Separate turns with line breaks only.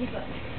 chicos.